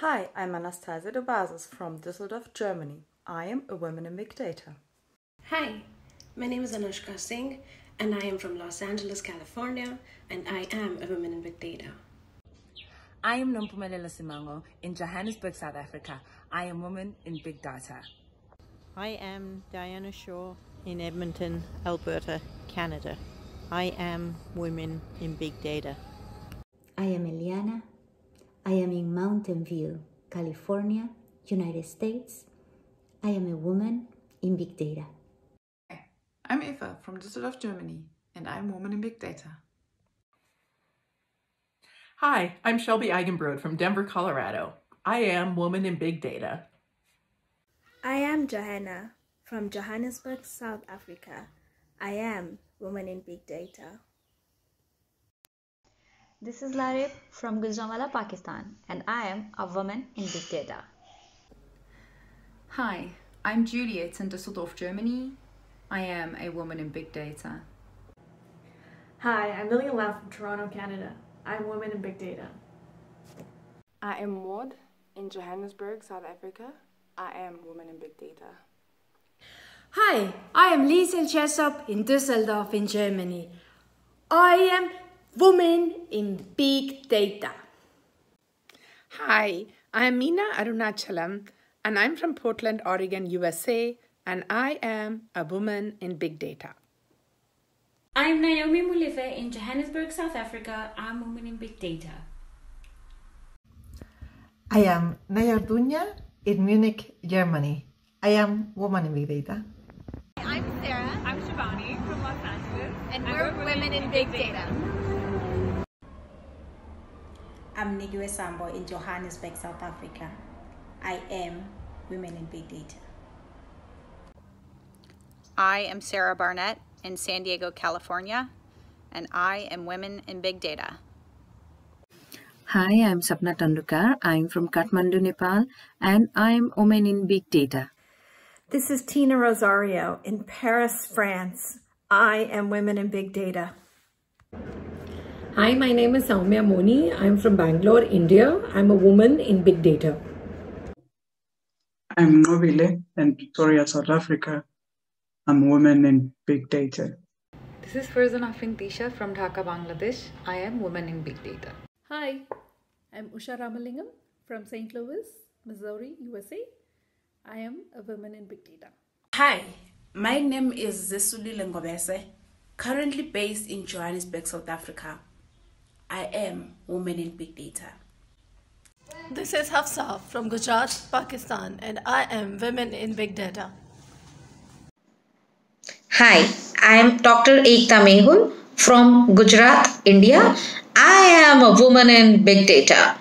Hi, I'm Anastasia de Basis from Düsseldorf, Germany. I am a woman in big data. Hi, my name is Anushka Singh and I am from Los Angeles, California, and I am a woman in big data. I am Nompumelelo Simango in Johannesburg, South Africa. I am a woman in big data. I am Diana Shaw in Edmonton, Alberta, Canada. I am women in big data. I am Eliana. I am in Mountain View, California, United States. I am a woman in big data. I'm Eva from Düsseldorf, Germany, and I'm woman in big data. Hi, I'm Shelby Eigenbrod from Denver, Colorado. I am woman in big data. I am Johanna from Johannesburg, South Africa. I am woman in big data. This is Larib from Gujranwala, Pakistan, and I am a woman in big data. Hi, I'm Juliet in Düsseldorf, Germany. I am a woman in big data. Hi, I'm Lillian Lau from Toronto, Canada. I'm a woman in big data. I am Maud in Johannesburg, South Africa. I am a woman in big data. Hi, I am Liesel Chesop in Düsseldorf in Germany. I am woman in big data. Hi, I am Meena Arunachalam and I'm from Portland, Oregon, USA, and I am a woman in big data. I'm Naomi Mulife in Johannesburg, South Africa. I'm a woman in big data. I am Nayar Dunya in Munich, Germany. I am woman in big data. I'm Sarah. I'm Shivani from Los Angeles. And we're, we're women in big data. I'm Nigiwe Sambo in Johannesburg, South Africa. I am Women in Big Data. I am Sarah Barnett in San Diego, California, and I am Women in Big Data. Hi, I'm Sapna Tandukar. I'm from Kathmandu, Nepal, and I'm Women in Big Data. This is Tina Rosario in Paris, France. I am Women in Big Data. Hi, my name is Soumya Moni. I'm from Bangalore, India. I'm a woman in big data. I'm Nobile in Victoria, South Africa. I'm a woman in big data. This is Farzana Tisha from Dhaka, Bangladesh. I am a woman in big data. Hi, I'm Usha Ramalingam from St. Louis, Missouri, USA. I am a woman in big data. Hi, my name is Zesuli Lengobese, currently based in Johannesburg, South Africa. I am Woman in Big Data. This is Hafsa from Gujrat, Pakistan, and I am Women in Big Data. Hi, I am Dr. Ekta Mehul from Gujarat, India. I am a woman in big data.